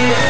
Yeah.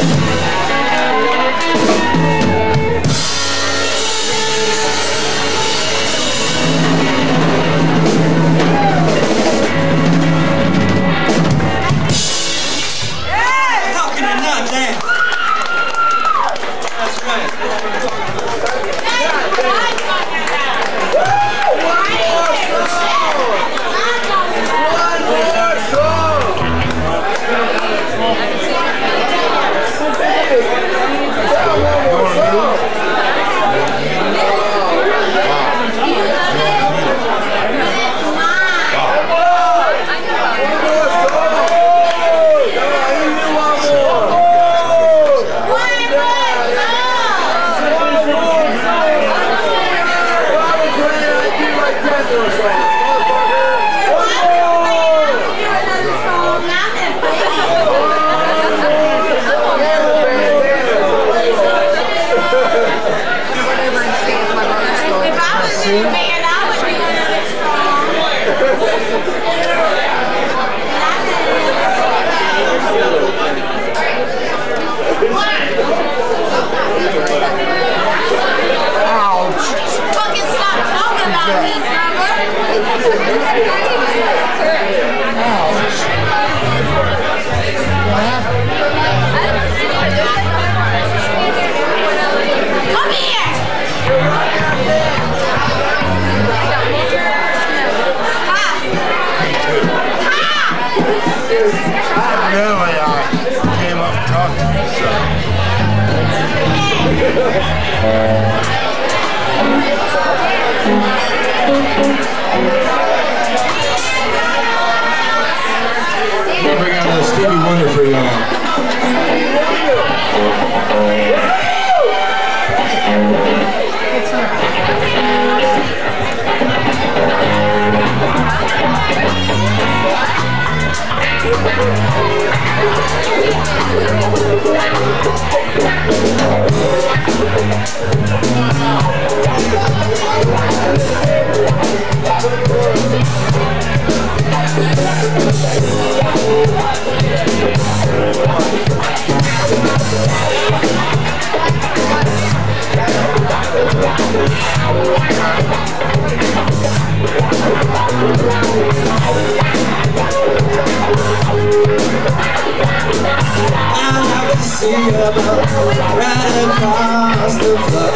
right across the floor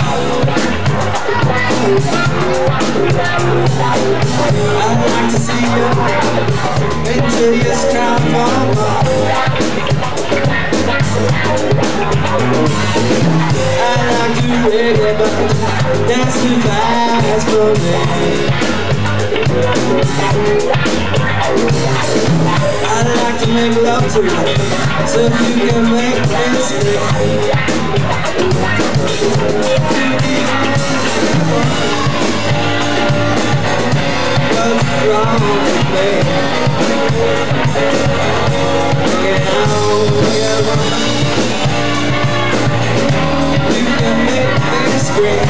I'd like to see you into your sky for more I like to wait reggae but that's too fast for me. I'd like to make love to you So you can make me sick What's wrong with me? Yeah, yeah. You can make me scream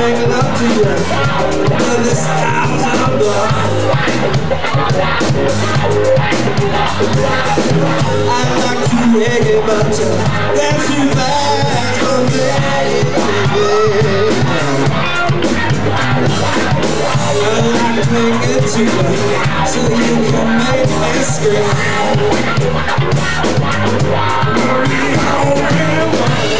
making up to you. But this time's out I'm not too reggae but you dance too fast for me. Well I to you So you can make me scream. Hurry, hurry,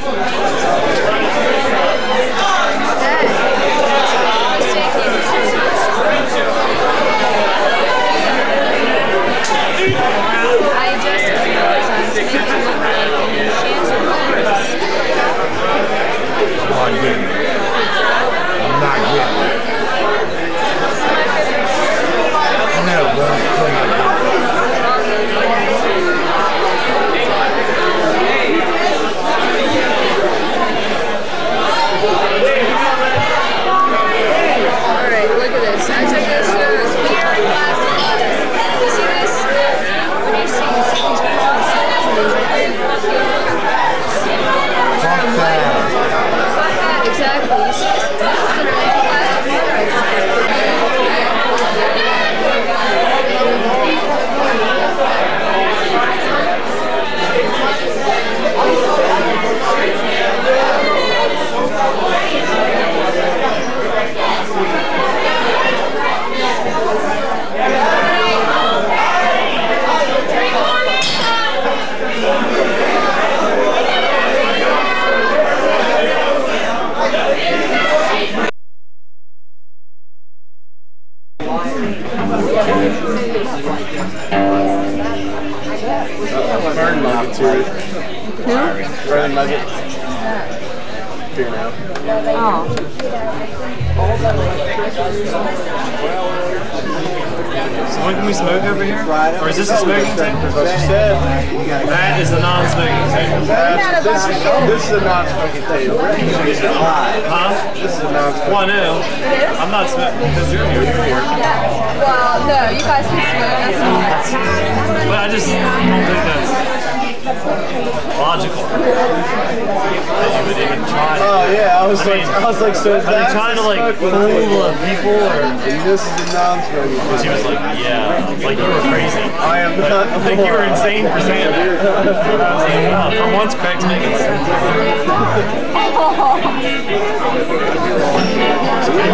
so Are they trying to like fool the people or? And this is a non-smoking She was like, yeah, like you were crazy. I am Like, not. like you were insane for saying that. I was like, wow, for once Craig's making sense.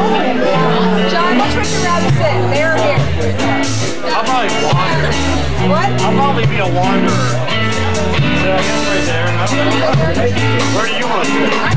John, which would you rather sit? There or here? I'll probably wander. What? I'll probably be a wanderer. So I guess right there. I don't know. Where do you want to sit?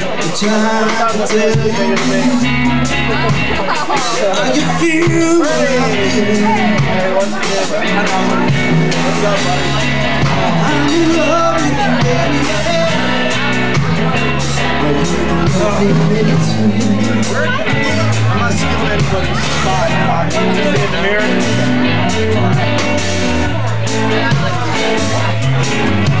going to. Oh, all right. Maybe you weren't too much. Not going to mess up the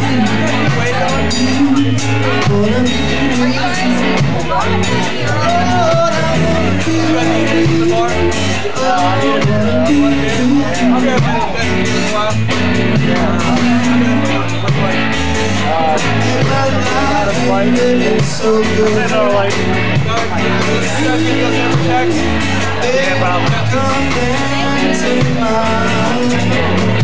can work out We gotta watch how much we do.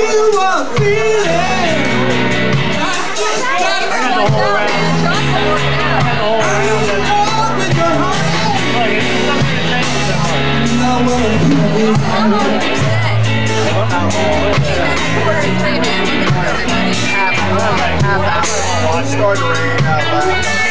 stealing anybody's spot. Just in the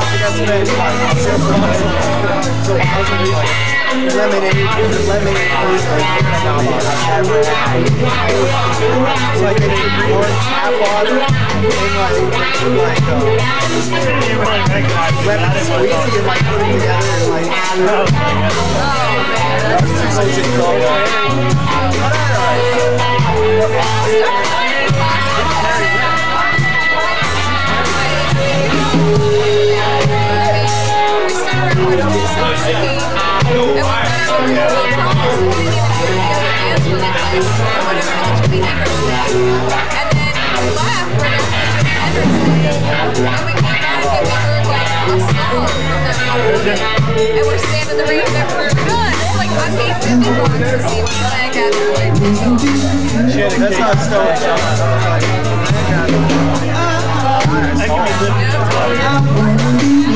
spent like six bucks. So lemonade, lemonade they did green tap and like, like, uh, lemon squeezy and like put together like, Oh. Oh that's that's. And we're standing in the rain and we're good. It's like I paid 50 bucks to see what the heck happened. Like, Shit, that's how it's going. That can be difficult.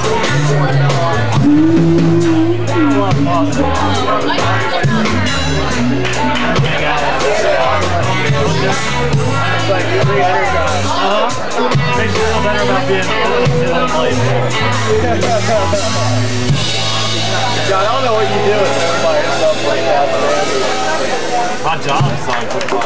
like 300 guys. Makes you feel better about being in one place. John, I don't know what you do with by yourself like that. My job's on football.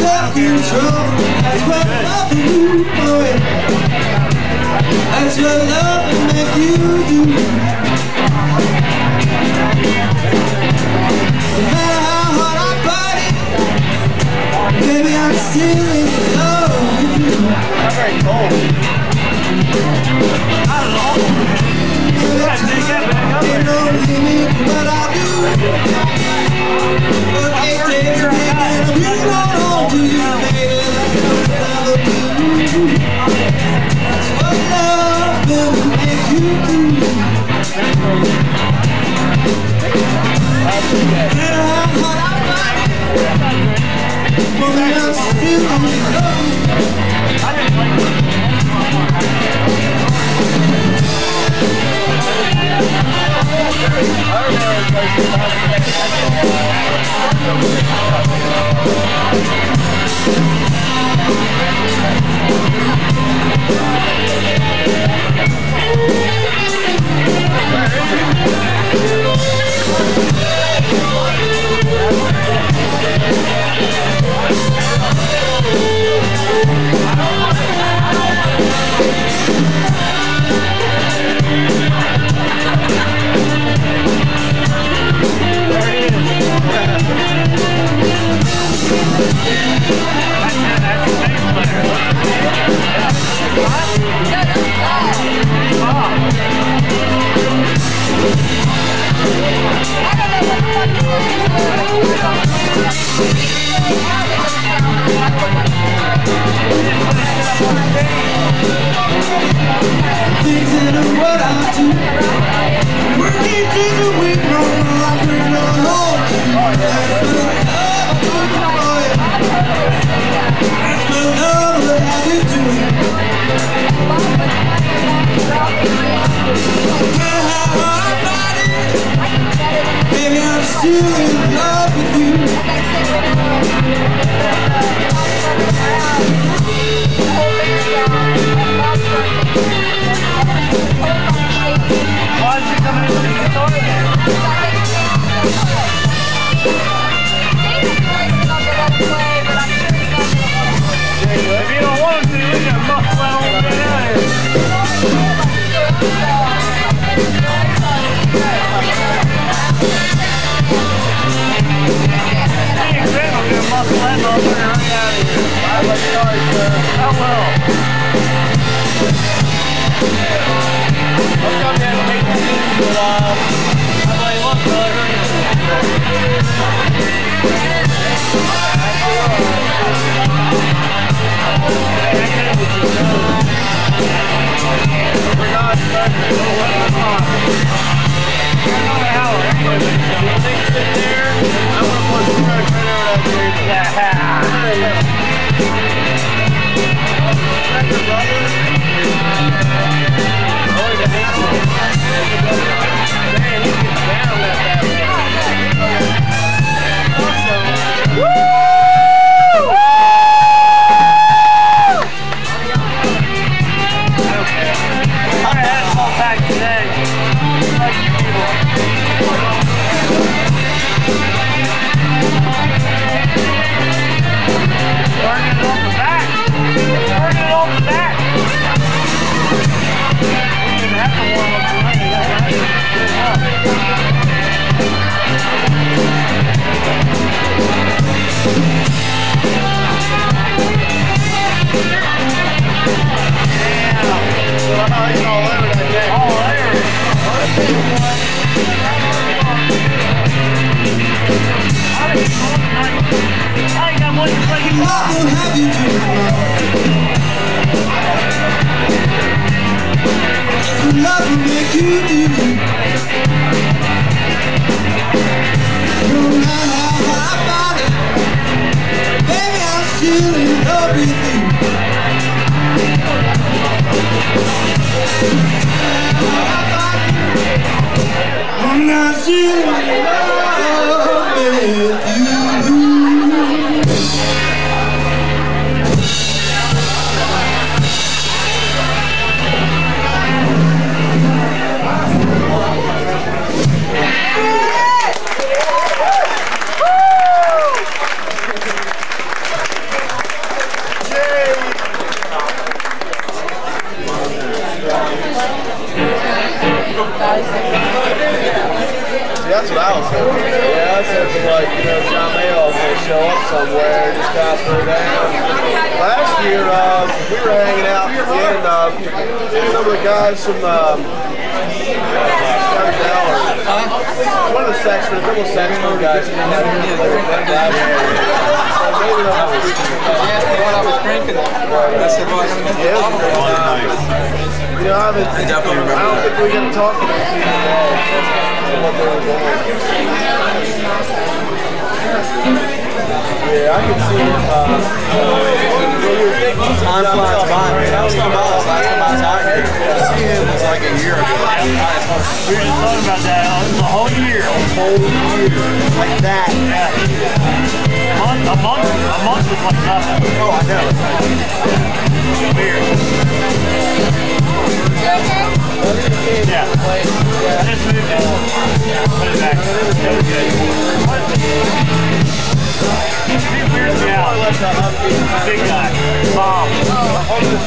self-control That's what love will do for That's what love will make you do No matter how hard I fight, baby, I'm still in love very cold.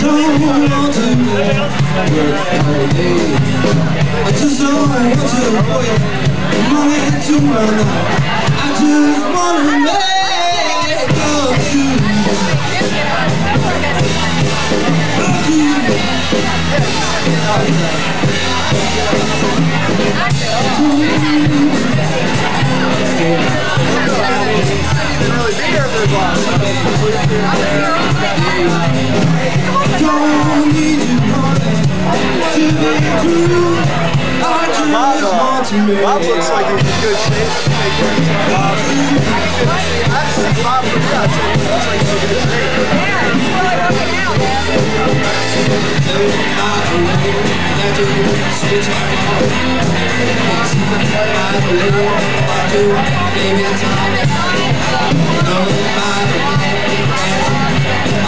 don't want to work all day. I just don't want to wait from morning to. I just want to make love to you. I don't don't need to run to be true Bob looks like he's in good shape. Of his Bob. He looks like he's in good shape. Yeah, he's really working out, man.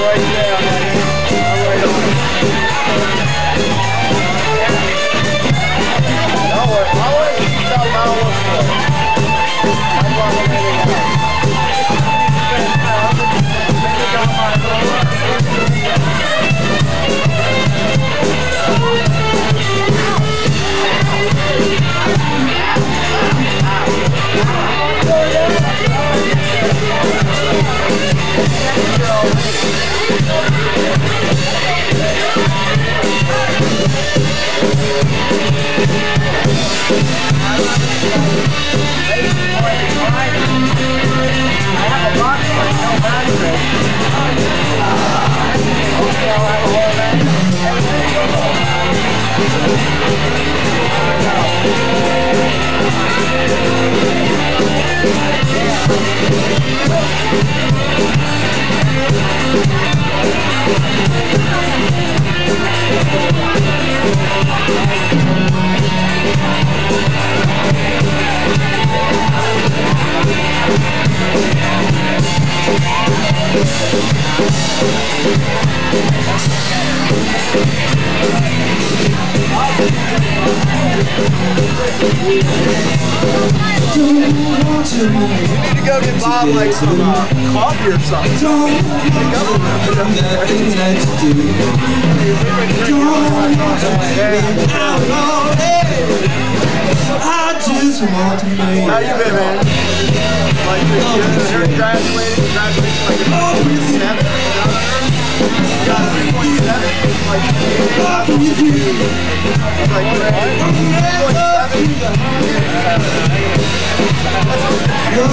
right down. I'm right on Bob like some uh, coffee or something. Don't want to do. Don't want to be out all day. I just want to make How you been, man? Like, you're, you're graduating, like a 3.7. You got a 3.7? Like, love you. like, what?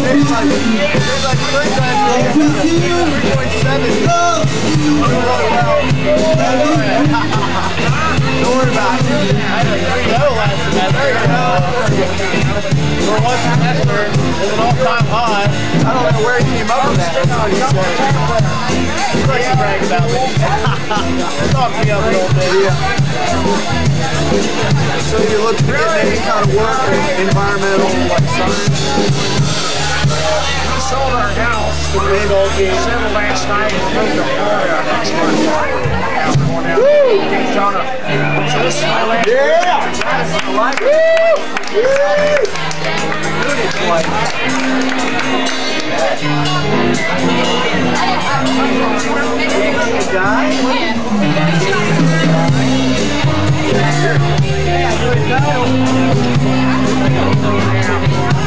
3.7? There's like, there's like three graduating, 3.7. Love you. Don't worry about it. I had like three medal last semester. There you go. For one semester, it was an all-time high. I don't know where he came up with that. That's what he said. He likes to brag about me. Talk me up a little bit. Yeah. So you look to get any kind of work in environmental, like science? We sold our house the big old game. Seven last night next one. Yeah. Woo! Woo! Yeah. Yeah.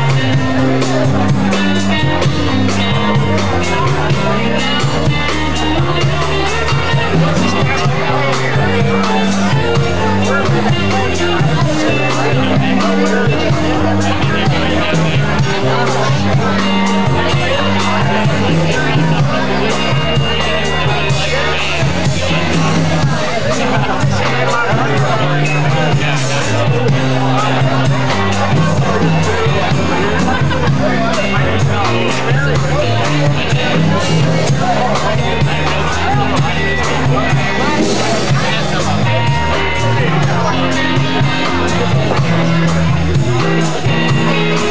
Yeah. Guy? I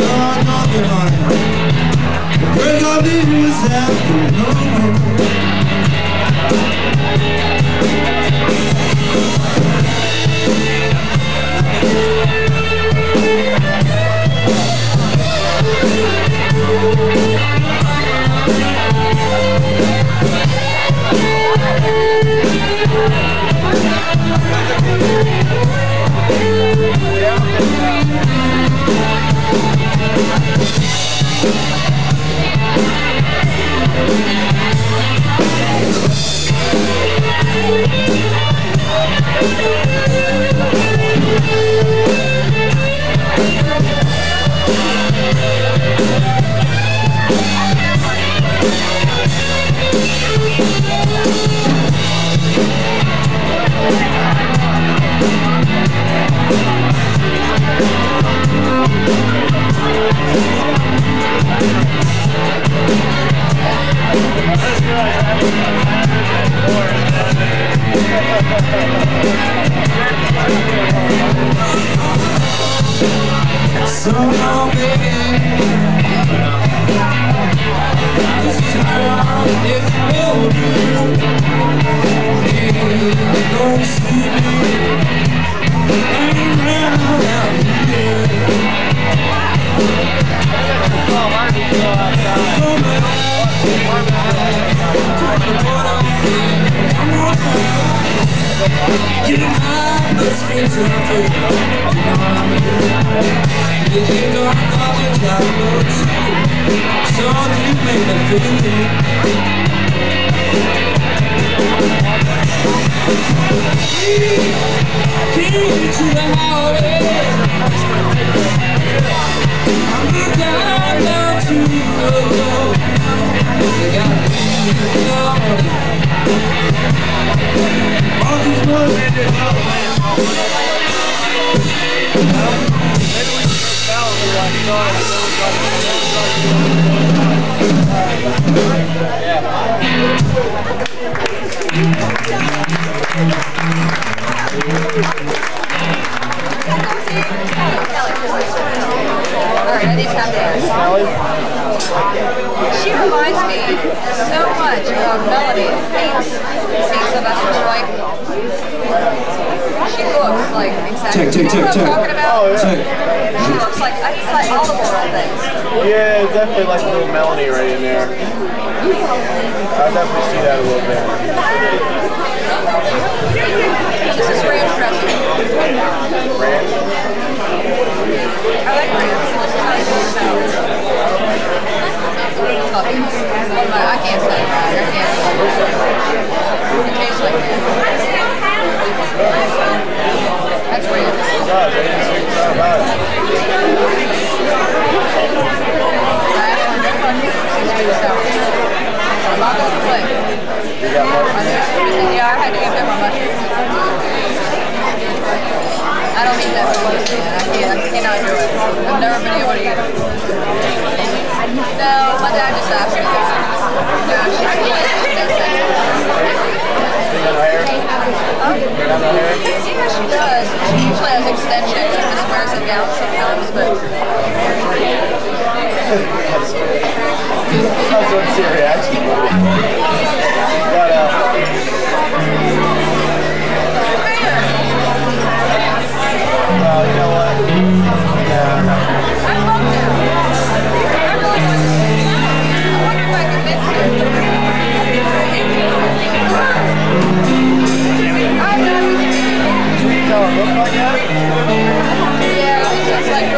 Yeah, God, nothing on. Break all the news after Yeah, I had to them my mushrooms. I don't eat that. I can't. I cannot do it. I've never been able to eat it. No, my dad just asked me that. No, she? Yeah, she does. She usually has extensions. She just wears a gown sometimes, but to see her reaction.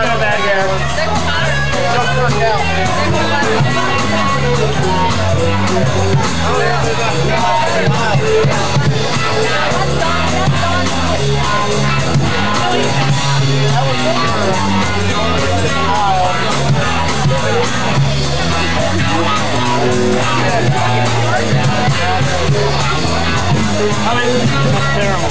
Colorado back I mean, this is terrible.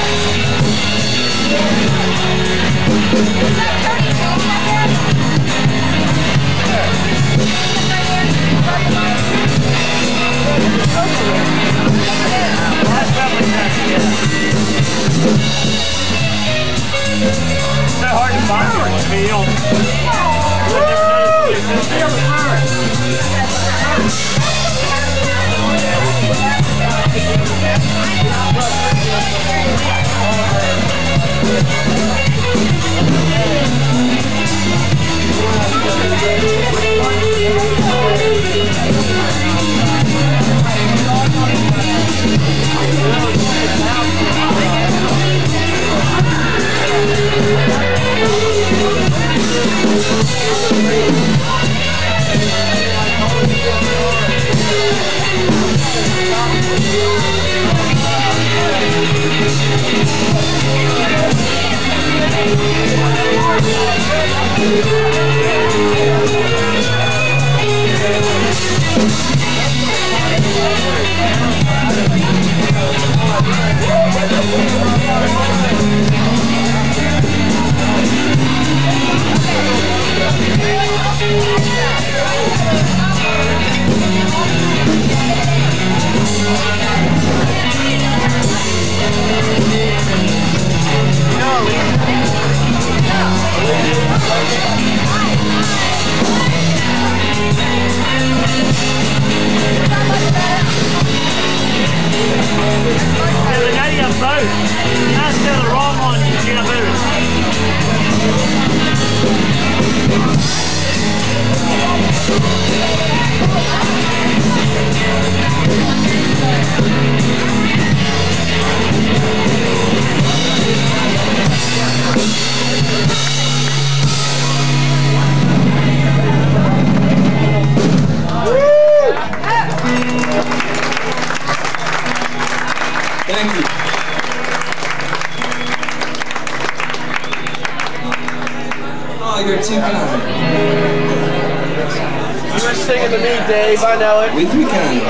I know it. We three kind of.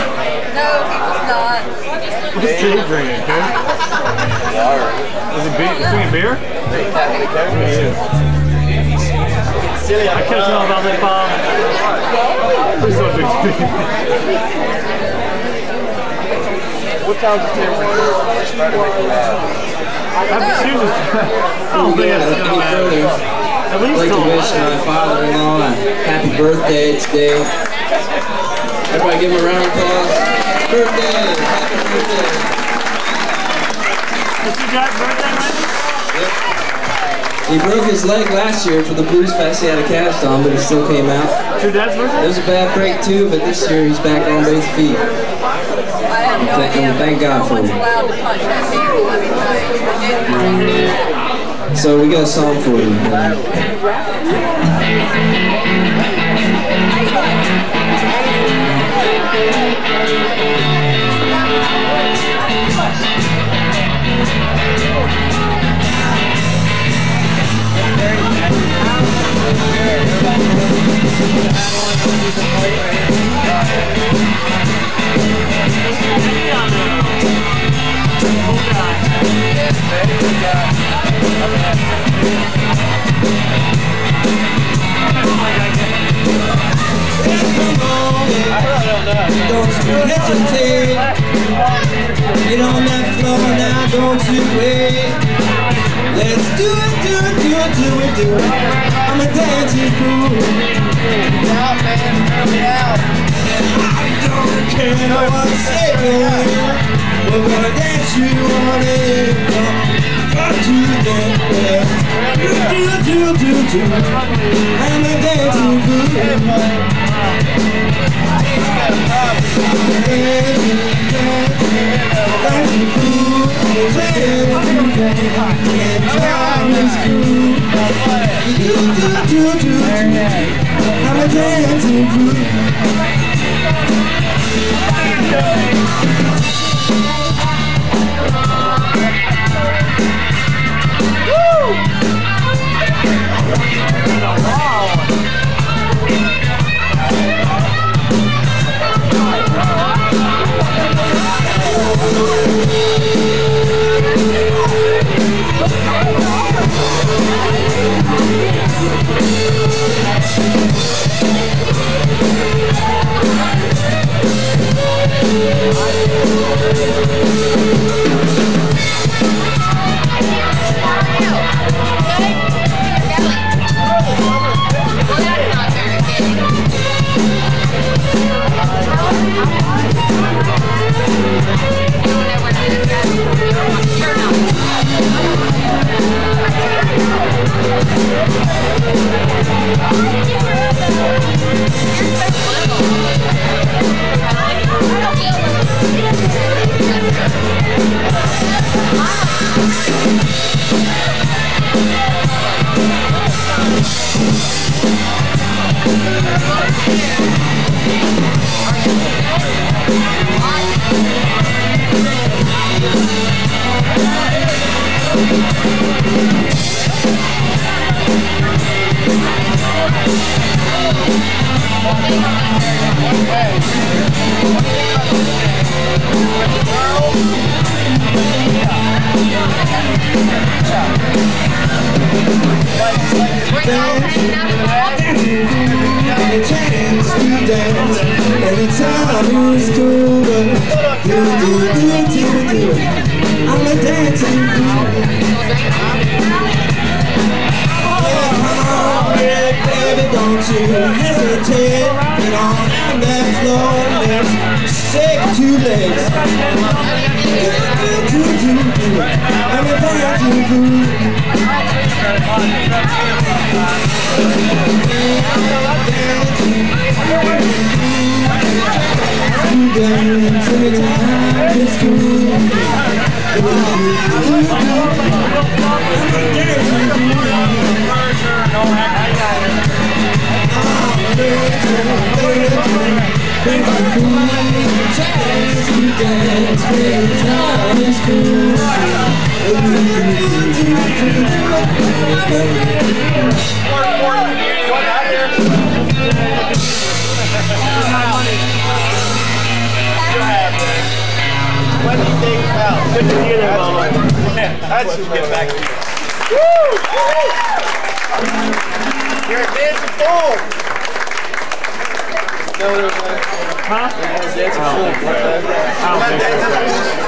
No, he's not. What's Dave drinking, okay? Is he be- drinking beer? He is. Silly. I can't tell about that, Bob. Please don't drink. What time's the temperature? It's trying to make you mad. I she was. I don't think Any it's gonna matter. At I'd least like to wish my father-in-law a happy birthday today. Everybody give him a round of applause. Birthday! Happy birthday! Is your dad's birthday, man? He broke his leg last year for the Blues Fest. He had a cast on, but he still came out. Your dad's It was a bad break too, but this year he's back on both feet. No Thank- idea. thank God for him. allowed to punch that table. I mean, So we got a song for you. Don't you hesitate. Get on that floor now, don't you wait. Let's do it, do it, do it, do it, do it. I'm a dancing fool. Man. Out. I don't care what saying. We're gonna dance you. Do, do, do, do, do. I'm a dancing fool. I'm a dancing fool.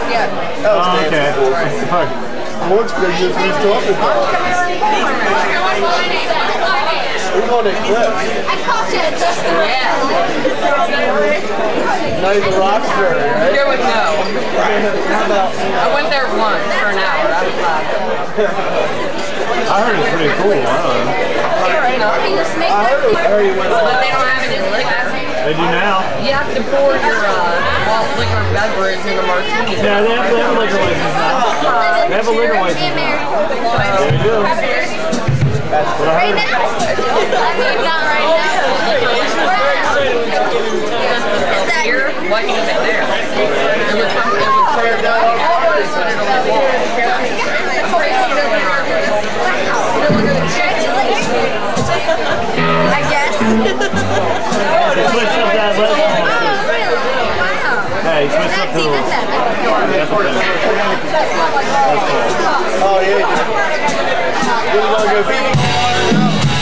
Yeah. Oh, okay. dancing fool. Fuck. What's good just about? We're going to Eclipse. I caught you just the Yeah. Not even Roxbury, right? Here with no. I went there once for an hour. I was glad. I heard it's pretty cool. I don't know. I heard it. I heard he went but they don't have it in class. They do now. You have to pour your uh, malt liquor beverage in a martini. Yeah, they have, they have a liquor license now. They have a liquor license now. There you go. That's Right now? I mean, not right now. Is that Here, wasn't even there. It was from, it was from the always put it on the I guess. They switched up that Oh, really? Wow. Hey, switched up That's to even better. That's what. Oh, yeah. you- We're going to go beat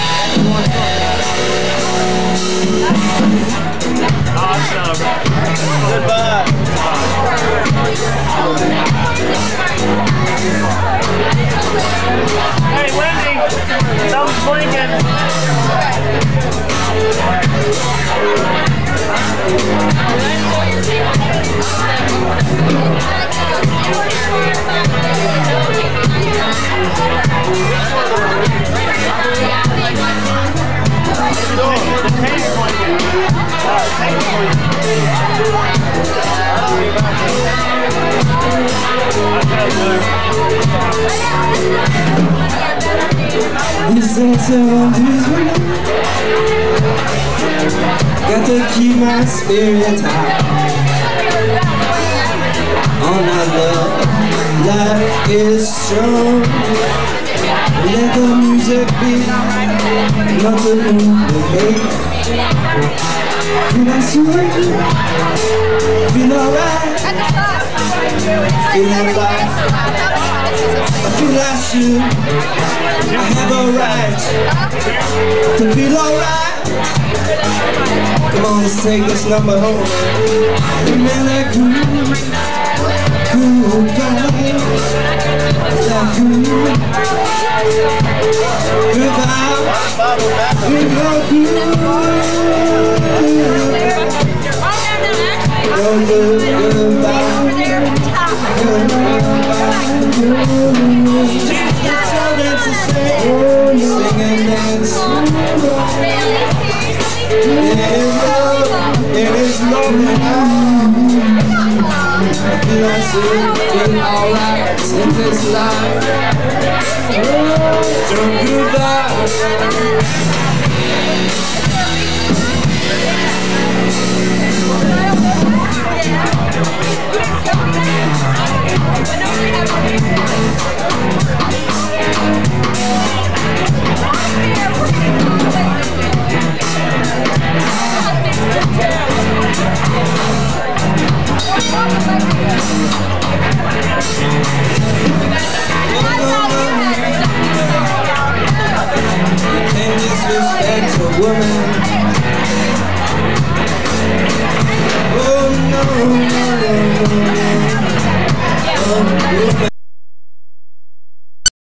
Oh, it's not over. Goodbye. Hey, Wendy! Something's blinking. The This answer on this one. Got to keep my spirits high. On our love, life is strong. Let the music be, not to move the hate. When I feel alright, feel alive. I feel I should, I have a right to feel alright. Come on, let's take this number home. Remember that cool, cool vibe. That cool, goodbye. We go cool. Don't look goodbye. Teach the children to sing, sing and dance. It is love, it is love. I feel I should feel alright in this life. Don't goodbye. Can't disrespect a woman Oh no, no, no, no, no. Oh, woman.